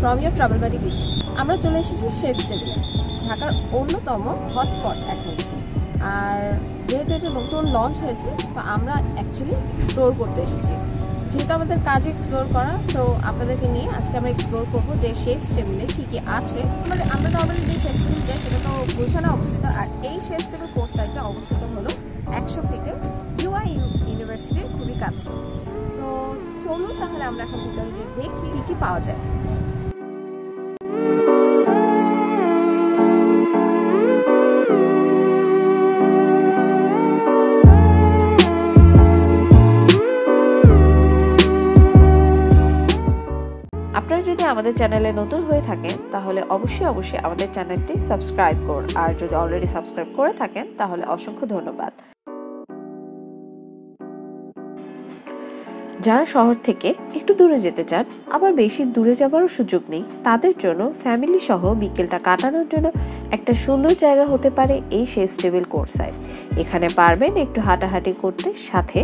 From your travel বাড়ি bill আমরা চলে এসেছি শেফ টেবিলে ঢাকার অন্যতম হটস্পট এখন আর যেহেতু এটা নতুন লঞ্চ হয়েছে, তো আমরা অ্যাকচুয়ালি এক্সপ্লোর করতে এসেছি। যেহেতু আমাদের কাজ এক্সপ্লোর করা, তো আপনাদেরকে নিয়ে আজকে আমরা এক্সপ্লোর করব যে শেফ টেবিলে কী কী আছে। মানে আমরা তো নর্মালি যে শেফ টেবিল যাই, সেটা তো গুলশানে অবস্থিত। আর এই শেফ টেবিল কোর্স সাইডটা অবস্থিত হলো একশো ফিটে ইউআই ইউনিভার্সিটির খুবই কাছে। তো চলুন তাহলে আমরা এখন ভিতরে যে দেখি কী কী পাওয়া যায়। আপনারা যদি আমাদের চ্যানেলে নতুন হয়ে থাকেন, তাহলে অবশ্যই অবশ্যই আমাদের চ্যানেলটি সাবস্ক্রাইব করুন। আর যদি অলরেডি সাবস্ক্রাইব করে থাকেন, তাহলে অসংখ্য ধন্যবাদ। যারা শহর থেকে একটু দূরে যেতে চান, আবার বেশি দূরে যাবারও সুযোগ নেই, তাদের জন্য ফ্যামিলি সহ বিকেলটা কাটানোর জন্য একটা সুন্দর জায়গা হতে পারে এই শেফ টেবিল কোর্সাইড এখানে পারবেন একটু হাঁটাহাঁটি করতে, সাথে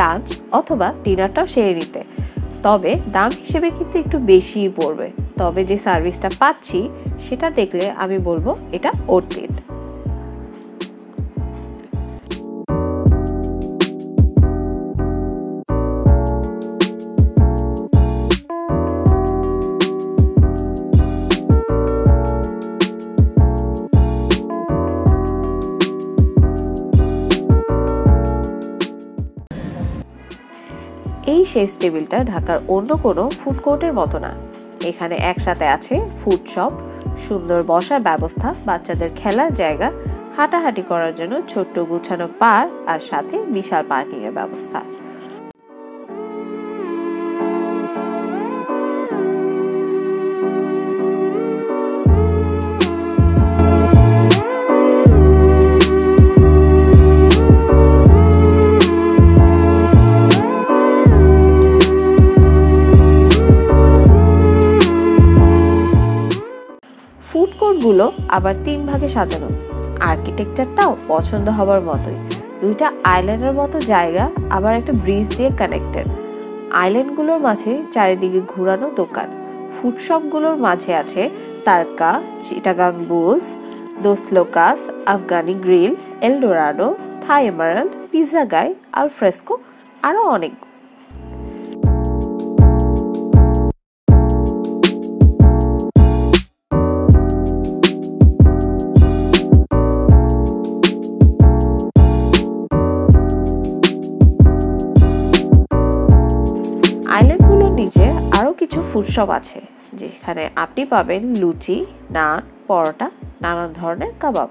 লাঞ্চ অথবা ডিনারটাও সেরে নিতে। তবে দাম হিসেবে কিন্তু একটু বেশিই পড়বে। তবে যে সার্ভিসটা পাচ্ছি, সেটা দেখলে আমি বলব এটা ওটিট এই শেষ টেবিলটা ঢাকার অন্য কোনো ফুড কোর্টের মতো না। এখানে একসাথে আছে ফুড শপ সুন্দর বসার ব্যবস্থা, বাচ্চাদের খেলার জায়গা, হাঁটাহাঁটি করার জন্য ছোট্ট গুছানো পার্ক আর সাথে বিশাল পার্কিংয়ের ব্যবস্থা। কোর্টগুলো আবার তিন ভাগে সাজানো। আর্কিটেকচারটাও পছন্দ হবার মতোই। দুইটা আইল্যান্ডের মতো জায়গা, আবার একটা ব্রিজ দিয়ে কানেক্টেড আইল্যান্ডগুলোর মাঝে চারিদিকে ঘুরানো দোকান। ফুড শপগুলোর মাঝে আছে তারকা Chittagong Bulls দোসলোকাস Afghani grill Eldorado Thai Emerald pizza guy Alfresco আরও অনেক কিছু ফুড শপ আছে, যেখানে আপনি পাবেন লুচি, নান, পরোটা, নানান ধরনের কাবাব।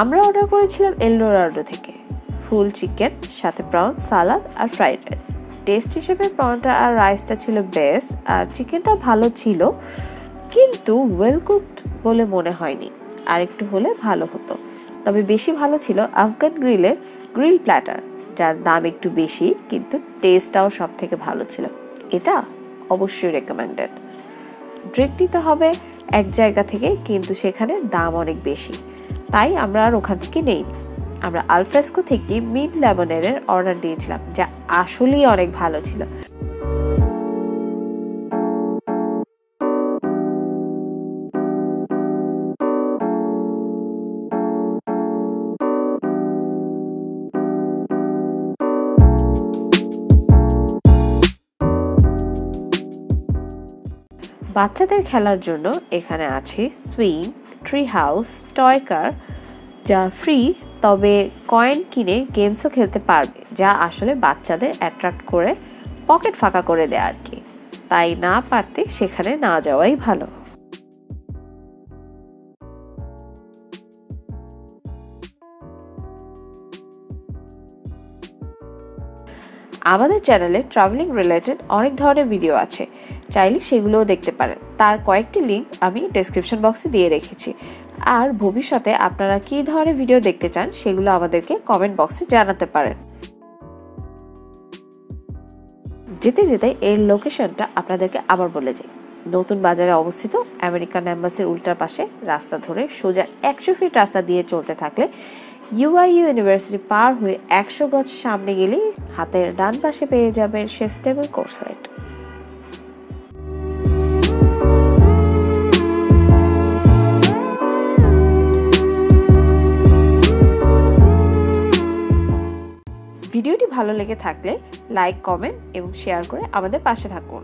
আমরা অর্ডার করেছিলাম এলডোরাডো থেকে। ফুল চিকেন, সাথে প্রন সালাদ আর ফ্রাইড রাইস টেস্ট হিসেবে প্রনটা আর রাইসটা ছিল বেস্ট আর চিকেনটা ভালো ছিল, কিন্তু ওয়েল কুকড বলে মনে হয়নি। আর একটু হলে ভালো হতো। তবে বেশি ভালো ছিল আফগান গ্রিলের গ্রিল প্ল্যাটার, যার দাম একটু বেশি, কিন্তু টেস্টটাও সব থেকে ভালো ছিল। এটা অবশ্যই রেকমেন্ডেড ড্রিঙ্ক নিতে হবে এক জায়গা থেকে, কিন্তু সেখানে দাম অনেক বেশি। তাই আমরা আর ওখান থেকে নেইনি। আমরা আলফ্রেস্কো থেকে মিড লেমনেরের অর্ডার দিয়েছিলাম, যা আসলেই অনেক ভালো ছিল। বাচ্চাদের খেলার জন্য এখানে আছে swing tree house, toy car, যা ফ্রি তবে কয়েন কিনে গেমসও খেলতে পারবে, যা আসলে বাচ্চাদের অ্যাট্রাক্ট করে পকেট ফাঁকা করে দেয় আর কি। তাই না পারতে সেখানে না যাওয়াই ভালো। আমাদের চ্যানেলে ট্রাভেলিং রিলেটেড অনেক ধরনের ভিডিও আছে, চাইলে সেগুলোও দেখতে পারেন। তার কয়েকটি লিঙ্ক আমি ডেসক্রিপশন বক্সে দিয়ে রেখেছি। আর ভবিষ্যতে আপনারা কী ধরনের ভিডিও দেখতে চান সেগুলো আমাদেরকে কমেন্ট বক্সে জানাতে পারেন। যেতে যেতে এর লোকেশনটা আপনাদেরকে আবার বলে যাই নতুন বাজারে অবস্থিত আমেরিকান অ্যাম্বাসির উল্টার পাশে রাস্তা ধরে সোজা একশো ফিট রাস্তা দিয়ে চলতে থাকলে ইউআইইউ ইউনিভার্সিটি পার হয়ে একশো গজ সামনে গেলেই হাতের ডান পাশে পেয়ে যাবেন শেফ স্টেবল কোর্স ভালো লেগে থাকলে লাইক কমেন্ট এবং শেয়ার করে আমাদের পাশে থাকুন।